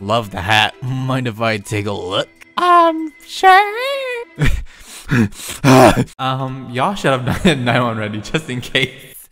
Love the hat. Mind if I take a look? Um, sure. um, y'all should have 911 ready just in case.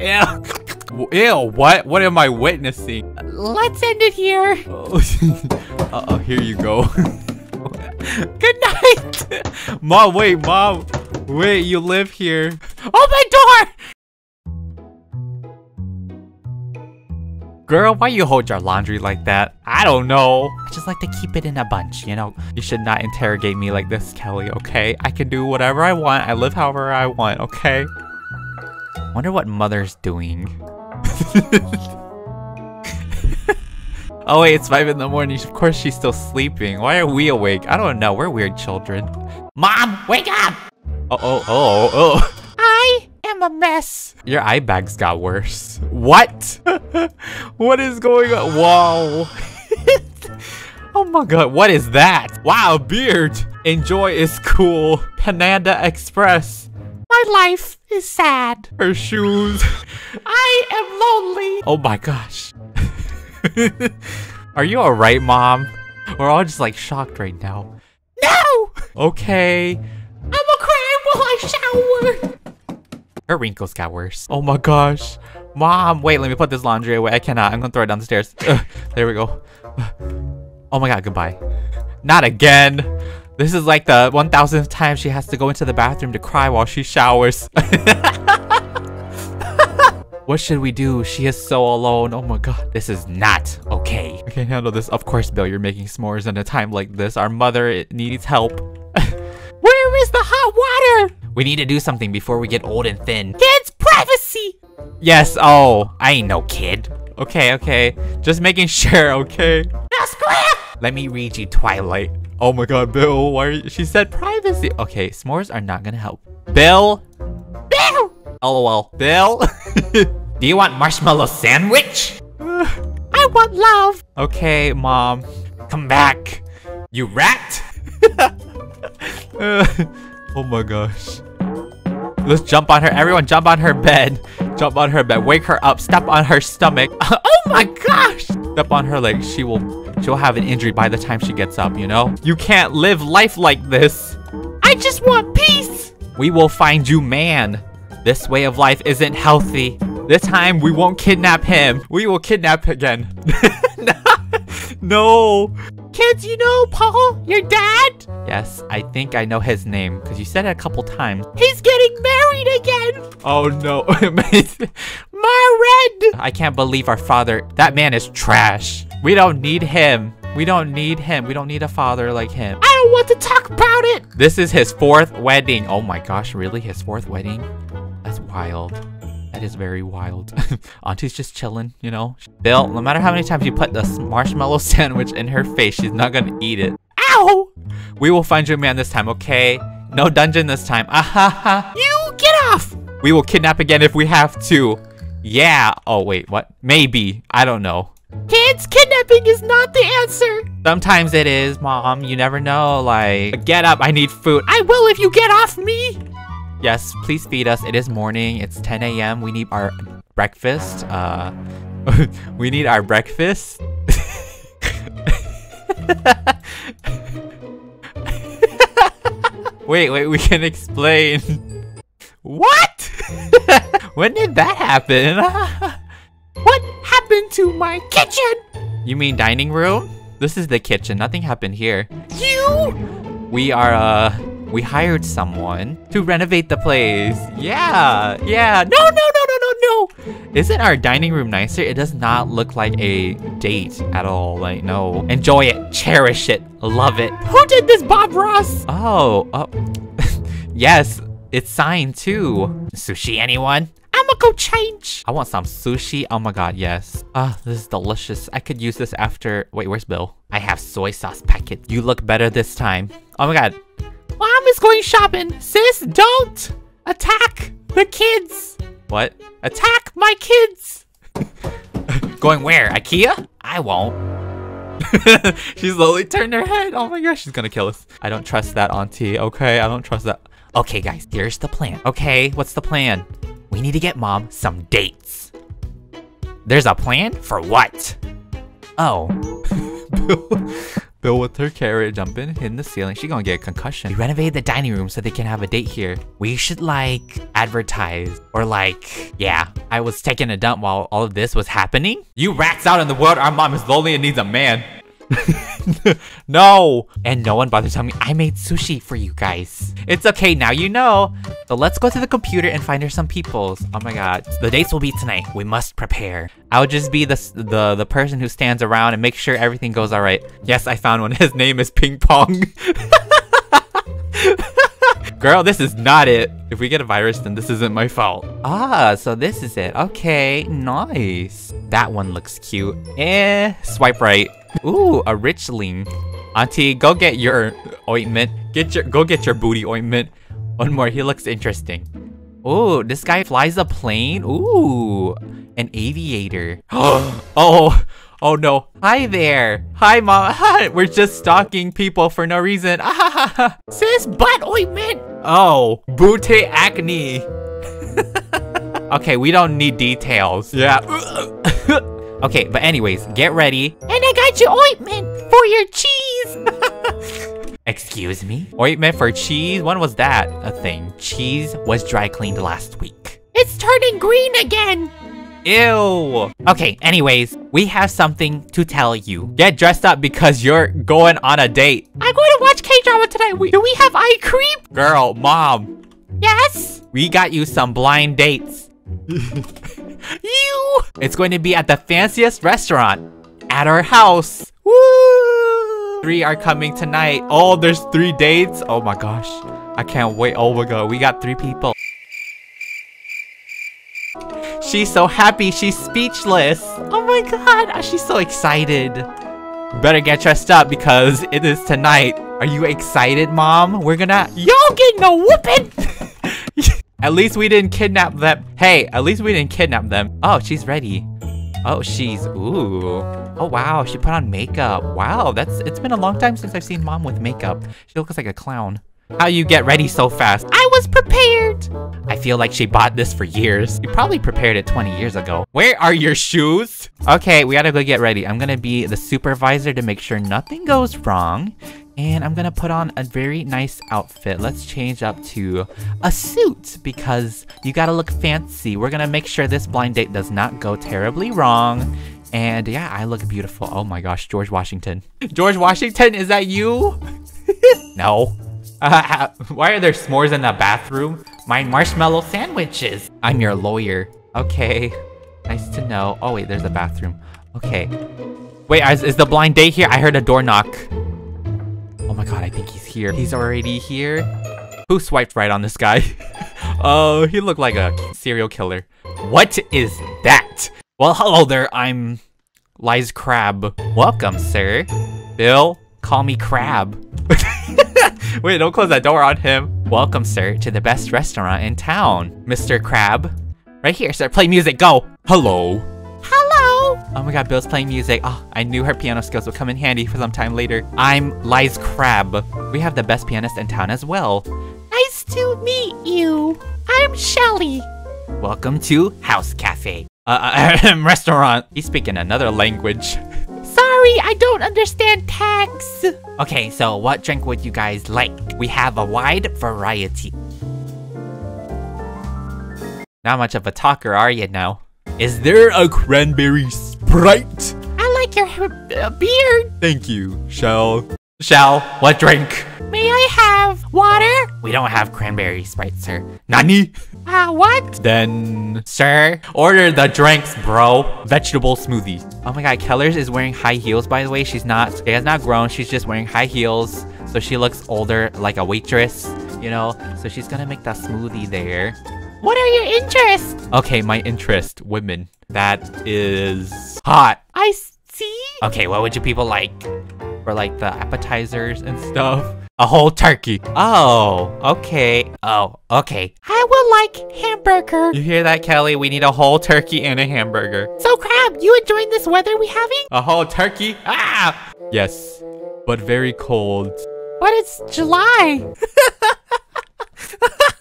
Ew. Ew, what? What am I witnessing? Let's end it here. uh oh, here you go. Good night. Mom, wait, mom. Wait, you live here. Open door. Girl, why you hold your laundry like that? I don't know. I just like to keep it in a bunch, you know? You should not interrogate me like this, Kelly, okay? I can do whatever I want. I live however I want, okay? Wonder what mother's doing. oh wait, it's 5 in the morning. Of course she's still sleeping. Why are we awake? I don't know. We're weird children. Mom, wake up! Oh, oh, oh, oh. A mess. Your eye bags got worse. What? what is going on? Whoa. oh my god, what is that? Wow, beard. Enjoy is cool. Pananda Express. My life is sad. Her shoes. I am lonely. Oh my gosh. Are you alright, mom? We're all just like shocked right now. No! Okay. I'm a cry while I shower. Her wrinkles got worse. Oh my gosh. Mom, wait, let me put this laundry away. I cannot. I'm gonna throw it down the stairs. There we go. Oh my god, goodbye. Not again. This is like the 1000th time she has to go into the bathroom to cry while she showers. what should we do? She is so alone. Oh my god. This is not okay. I can't handle this. Of course, Bill, you're making s'mores in a time like this. Our mother needs help. Where is the hot water? We need to do something before we get old and thin. Kids, privacy. Yes, oh, I ain't no kid. Okay, okay. Just making sure, okay? Now scrap! Let me read you Twilight. Oh my god, Bill, why are you- She said privacy. Okay, s'mores are not gonna help. Bill? Bill! LOL. Bill? Do you want marshmallow sandwich? I want love. okay, mom. Come back. You rat. oh my gosh. Let's jump on her. Everyone jump on her bed. Jump on her bed. Wake her up. Step on her stomach. oh my gosh. Step on her leg. She will she'll have an injury by the time she gets up, you know? You can't live life like this. I just want peace. We will find you, man. This way of life isn't healthy. This time we won't kidnap him. We will kidnap again. no. Kids, you know Paul, your dad? Yes, I think I know his name because you said it a couple times. He's getting married again. Oh no. Marred. I can't believe our father. That man is trash. We don't need him. We don't need him. We don't need a father like him. I don't want to talk about it. This is his fourth wedding. Oh my gosh, really? His fourth wedding? That's wild. That is very wild. Auntie's just chilling, you know? Bill, no matter how many times you put this marshmallow sandwich in her face, she's not gonna eat it. Ow! We will find you a man this time, okay? No dungeon this time. Ah ha ha. You get off. We will kidnap again if we have to. Yeah. Oh, wait, what? Maybe. I don't know. Kids, kidnapping is not the answer. Sometimes it is, Mom. You never know. Like, get up. I need food. I will if you get off me. Yes, please feed us. It is morning. It's 10 a.m. We need our breakfast. Uh, we need our breakfast. wait, wait, we can explain. What? when did that happen? What happened to my kitchen? you mean dining room? This is the kitchen. Nothing happened here. You? We are, uh, we hired someone to renovate the place. Yeah, yeah. No, no, no, no, no, no. Isn't our dining room nicer? It does not look like a date at all. Like, no. Enjoy it. Cherish it. Love it. Who did this, Bob Ross? Oh, oh. yes, it's signed too. Sushi, anyone? I'ma go change. I want some sushi. Oh my god, yes. Ah, this is delicious. I could use this after. Wait, where's Bill? I have soy sauce packet. You look better this time. Oh my god. Mom is going shopping. Sis, don't attack the kids. What? Attack my kids. Going where? IKEA? I won't. she slowly turned her head. Oh my gosh, she's gonna kill us. I don't trust that auntie, okay? I don't trust that. Okay, guys, here's the plan. Okay, what's the plan? We need to get mom some dates. There's a plan? For what? Oh. Bill, with her carrot jumping, hitting the ceiling. She gonna get a concussion. We renovated the dining room so they can have a date here. We should like advertise or like, yeah. I was taking a dump while all of this was happening. You rats out in the world. Our mom is lonely and needs a man. no! And no one bothered telling me I made sushi for you guys. It's okay, now you know. So let's go to the computer and find her some peoples. Oh my god. The dates will be tonight. We must prepare. I'll just be the, the, the person who stands around and make sure everything goes alright. Yes, I found one. His name is Ping Pong. Girl, this is not it. If we get a virus, then this isn't my fault. Ah, so this is it. Okay, nice. That one looks cute. Eh, swipe right. Ooh, a richling. Auntie, go get your ointment. Get your go get your booty ointment. One more, he looks interesting. Oh, this guy flies a plane. Ooh, an aviator. oh, oh no. Hi there. Hi, mom. We're just stalking people for no reason. Sis, butt ointment. Oh, booty acne. okay, we don't need details. Yeah. okay, but anyways, get ready. And I got you ointment for your cheese. Excuse me? Ointment for cheese? When was that a thing? Cheese was dry cleaned last week. It's turning green again. Ew. Okay, anyways, we have something to tell you. Get dressed up because you're going on a date. I'm going to watch K-drama tonight. Do we have eye cream? Girl, mom. Yes? We got you some blind dates. you! It's going to be at the fanciest restaurant at our house. Woo! Three are coming tonight. Oh, there's three dates? Oh my gosh. I can't wait. Oh my god, we got three people. She's so happy, she's speechless. Oh my god, ah, she's so excited. Better get dressed up because it is tonight. Are you excited, mom? We're gonna- Y'all getting a whooping! at least we didn't kidnap them. Hey, at least we didn't kidnap them. Oh, she's ready. Oh, she's, ooh. Oh, wow, she put on makeup. Wow, that's, it's been a long time since I've seen mom with makeup. She looks like a clown. How you get ready so fast? I was prepared. I feel like she bought this for years. You probably prepared it 20 years ago. Where are your shoes? Okay, we gotta go get ready. I'm gonna be the supervisor to make sure nothing goes wrong. And I'm gonna put on a very nice outfit. Let's change up to a suit because you gotta look fancy. We're gonna make sure this blind date does not go terribly wrong. And yeah, I look beautiful. Oh my gosh, George Washington. George Washington, is that you? no. Why are there s'mores in the bathroom? My marshmallow sandwiches. I'm your lawyer. Okay. Nice to know. Oh, wait, there's a bathroom. Okay. Wait, is, is the blind date here? I heard a door knock. Oh my god, I think he's here. He's already here. Who swiped right on this guy? oh, he looked like a serial killer. What is that? Well, hello there. I'm Lies Crab. Welcome, sir. Bill, call me Crab. Wait, don't close that door on him. Welcome, sir, to the best restaurant in town. Mr. Crab. Right here, sir. Play music. Go. Hello. Hello. Oh my god, Bill's playing music. Oh, I knew her piano skills would come in handy for some time later. I'm Lies Crab. We have the best pianist in town as well. Nice to meet you. I'm Shelly. Welcome to House Cafe. Uh, uh restaurant. He's speaking another language. Sorry, I don't understand tags. Okay, so what drink would you guys like? We have a wide variety. Not much of a talker, are you now? Is there a cranberry sprite? I like your uh, beard. Thank you, Shell. Shell, what drink? May I have water? We don't have cranberry sprite, sir. Nani? Ah, uh, what? Then, sir, order the drinks, bro. Vegetable smoothies. Oh my god, Kellurz is wearing high heels, by the way. She's not, she has not grown. She's just wearing high heels. So she looks older, like a waitress, you know? So she's gonna make that smoothie there. What are your interests? Okay, my interest, women. That is hot. I see. Okay, what would you people like? For like the appetizers and stuff? A whole turkey. Oh, okay. Oh, okay. I would like hamburger. You hear that, Kelly? We need a whole turkey and a hamburger. So, Crab, you enjoying this weather we having? A whole turkey? Ah! Yes, but very cold. But it's July.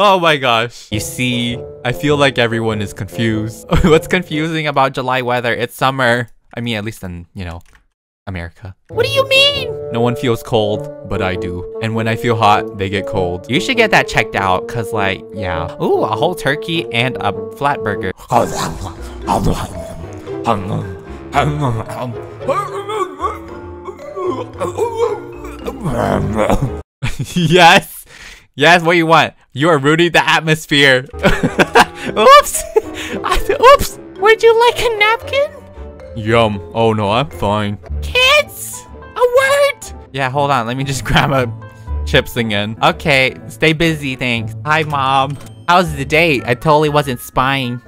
Oh my gosh. You see, I feel like everyone is confused. What's confusing about July weather? It's summer. I mean, at least in, you know, America. What do you mean? No one feels cold, but I do. And when I feel hot, they get cold. You should get that checked out, cause like, yeah. Ooh, a whole turkey and a flat burger. yes! Yes, what you want? You are ruining the atmosphere. Oops! Oops! Would you like a napkin? Yum. Oh no, I'm fine. Kids! A word! Yeah, hold on. Let me just grab a chips again. Okay, stay busy, thanks. Hi, Mom. How's the date? I totally wasn't spying.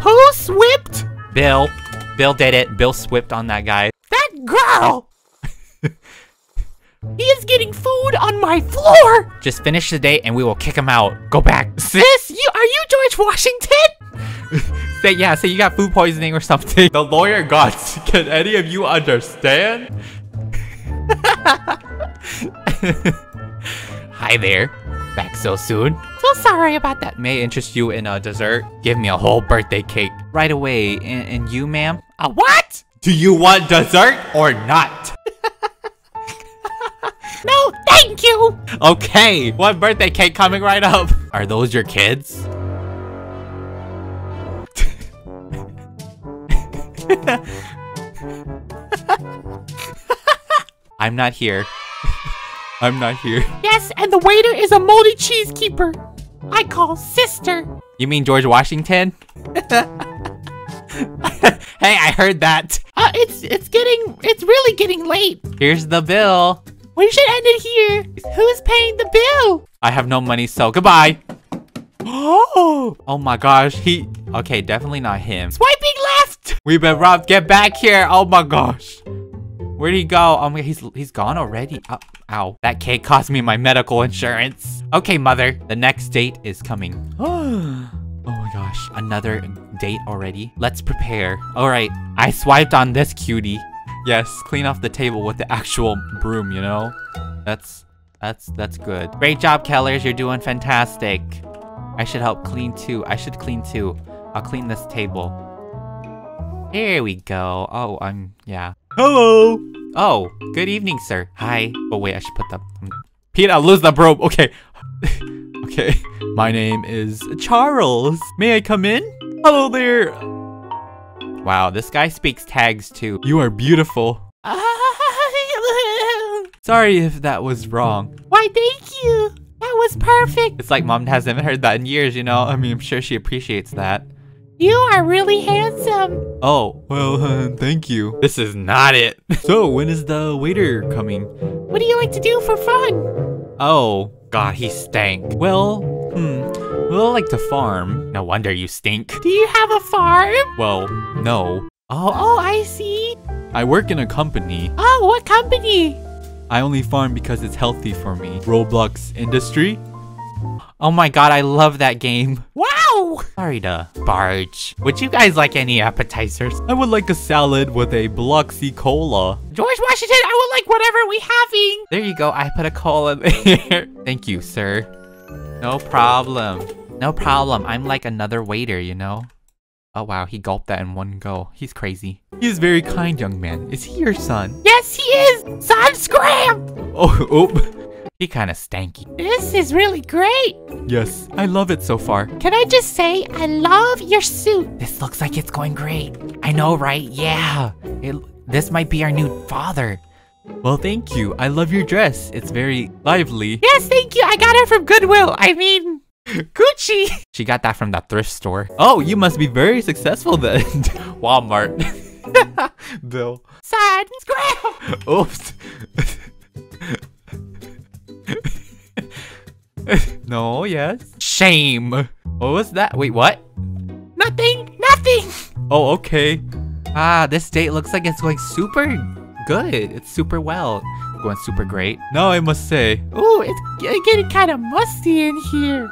Who swipped? Bill. Bill did it. Bill swipped on that guy. That girl! He is getting food on my floor! Just finish the date and we will kick him out. Go back. Sis, you are you George Washington? say yeah, say you got food poisoning or something. The lawyer got. Can any of you understand? Hi there. Back so soon. So sorry about that. May interest you in a dessert? Give me a whole birthday cake. Right away. And, and you, ma'am? A what? Do you want dessert or not? No, thank you. Okay, one birthday cake coming right up. Are those your kids? I'm not here. I'm not here. Yes, and the waiter is a moldy cheese keeper. I call sister. You mean George Washington? hey, I heard that. Uh, it's it's getting it's really getting late. Here's the bill. We should end it here. Who's paying the bill? I have no money, so goodbye. Oh, oh my gosh, he. Okay, definitely not him. Swiping left. We've been robbed. Get back here. Oh my gosh. Where'd he go? Oh my, he's he's gone already. Oh, ow, that cake cost me my medical insurance. Okay, mother, the next date is coming. oh my gosh, another date already. Let's prepare. All right, I swiped on this cutie. Yes, clean off the table with the actual broom. You know, that's that's that's good. Great job, Kellurz. You're doing fantastic. I should help clean too. I should clean too. I'll clean this table. Here we go. Oh, I'm, yeah. Hello. Oh, good evening, sir. Hi. Oh, wait, I should put the... Um, Pete, I'll lose the broom. Okay. okay. My name is Charles. May I come in? Hello there. Wow, this guy speaks tags too. You are beautiful. Sorry if that was wrong. Why, thank you. That was perfect. It's like mom hasn't heard that in years, you know? I mean, I'm sure she appreciates that. You are really handsome. Oh, well, uh, thank you. This is not it. so, when is the waiter coming? What do you like to do for fun? Oh, God, he stank. Well, hmm, well, like to farm. No wonder you stink. Do you have a farm? Well, no. Oh, oh, I see. I work in a company. Oh, what company? I only farm because it's healthy for me. Roblox Industry? Oh my god, I love that game. Wow! Sorry to barge. Would you guys like any appetizers? I would like a salad with a Bloxy cola. George Washington, I would like whatever we having. There you go, I put a cola there. Thank you, sir. No problem. No problem, I'm like another waiter, you know? Oh wow, he gulped that in one go. He's crazy. He is very kind, young man. Is he your son? Yes, he is! Son Scram! Oh, oh. He kind of stanky. This is really great. Yes, I love it so far. Can I just say, I love your suit. This looks like it's going great. I know, right? Yeah. It, this might be our new father. Well, thank you. I love your dress. It's very lively. Yes, thank you. I got it from Goodwill. I mean, Gucci. She got that from the thrift store. Oh, you must be very successful then. Walmart. Bill. Sad. Scram. Oops. no, yes. Shame. What was that? Wait, what? Nothing, nothing. Oh, okay. Ah, this date looks like it's going super good. It's super well. Going super great. No, I must say. Oh, it's getting kind of musty in here.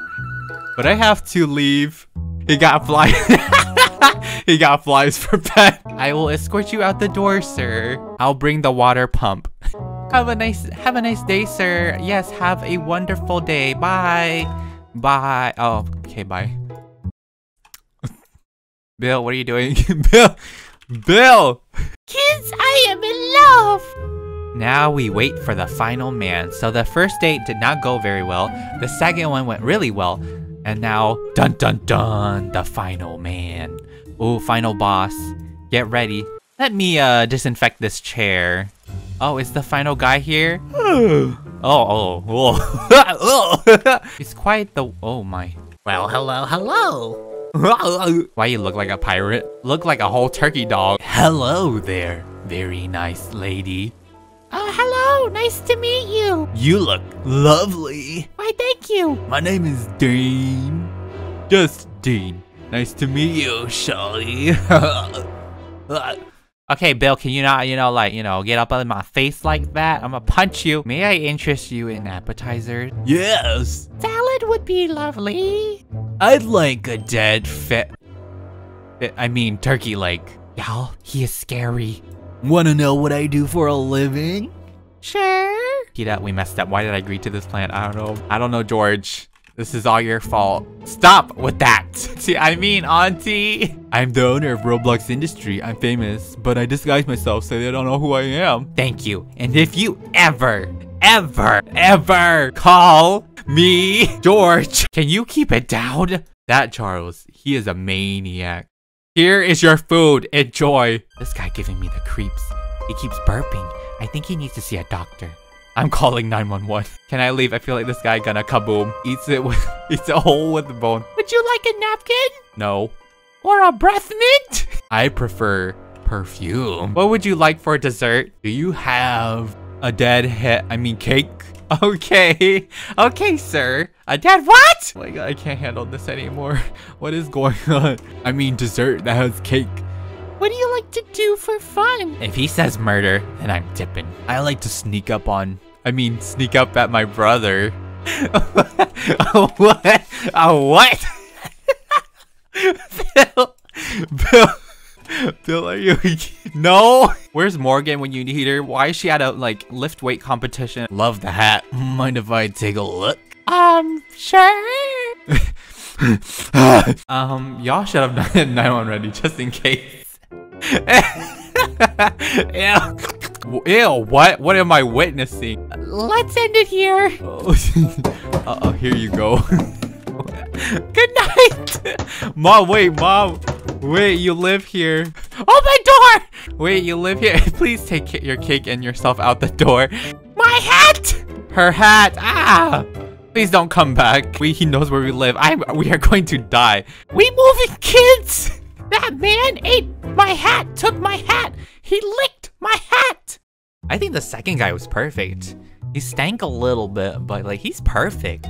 But I have to leave. He got flies. he got flies for pet. I will escort you out the door, sir. I'll bring the water pump. Have a nice have a nice day, sir. Yes, have a wonderful day. Bye. Bye. Oh, okay, bye. Bill, what are you doing? Bill! Bill! Kids, I am in love! Now we wait for the final man. So the first date did not go very well. The second one went really well. And now, dun dun dun, the final man. Ooh, final boss. Get ready. Let me uh disinfect this chair. Oh, is the final guy here? oh, oh, oh. He's quite the. Oh my. Well, hello, hello. Why you look like a pirate? Look like a whole turkey dog. Hello there, very nice lady. Oh, hello, nice to meet you. You look lovely. Why, thank you. My name is Dean. Just Dean. Nice to meet you, Shelly. Uh, okay, Bill, can you not, you know, like, you know, get up on my face like that? I'm gonna punch you. May I interest you in appetizers? Yes. Salad would be lovely. I'd like a dead fit. I mean, turkey leg. Y'all, he is scary. Wanna know what I do for a living? Sure. Peetah, we messed up. Why did I agree to this plan? I don't know. I don't know, George. This is all your fault. Stop with that. See, I mean, auntie. I'm the owner of Roblox Industry. I'm famous, but I disguise myself so they don't know who I am. Thank you. And if you ever, ever, ever call me George, can you keep it down? That Charles, he is a maniac. Here is your food. Enjoy. This guy giving me the creeps. He keeps burping. I think he needs to see a doctor. I'm calling 911. Can I leave? I feel like this guy gonna kaboom. Eats it with, eats a hole with the bone. Would you like a napkin? No. Or a breath mint? I prefer perfume. What would you like for dessert? Do you have a dead head? I mean cake? Okay. Okay, sir. A dead what? Oh my god, I can't handle this anymore. What is going on? I mean dessert that has cake. What do you like to do for fun? If he says murder, then I'm dipping. I like to sneak up on, I mean, sneak up at my brother. what? A what? Bill, Bill, Bill, are you? No. Where's Morgan when you need her? Why is she at a like lift weight competition? Love the hat. Mind if I take a look? Um, sure. um, y'all should have done 911 ready just in case. Ew. Ew, what? What am I witnessing? Let's end it here. Oh, uh oh, here you go. Good night. Mom, wait, mom. Wait, you live here. Oh, my door. Wait, you live here. Please take your cake and yourself out the door. My hat. Her hat. Ah. Please don't come back. We, he knows where we live. I, we are going to die. We moving kids. That man ate my hat, took my hat. He licked my hat. I think the second guy was perfect. He stank a little bit, but like he's perfect.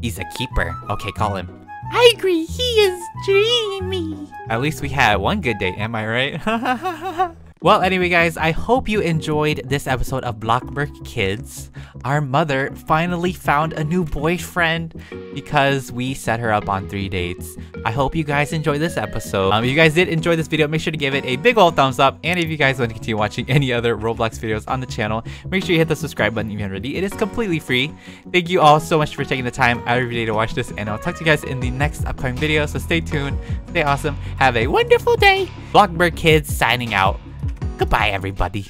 He's a keeper. Okay, call him. I agree, he is dreamy. At least we had one good date, am I right? Well, anyway, guys, I hope you enjoyed this episode of Bloxburg Kids. Our mother finally found a new boyfriend because we set her up on three dates. I hope you guys enjoyed this episode. Um, if you guys did enjoy this video, make sure to give it a big old thumbs up. And if you guys want to continue watching any other Roblox videos on the channel, make sure you hit the subscribe button if you haven't already. It is completely free. Thank you all so much for taking the time your day to watch this. And I'll talk to you guys in the next upcoming video. So stay tuned, stay awesome, have a wonderful day. Bloxburg Kids signing out. Goodbye, everybody.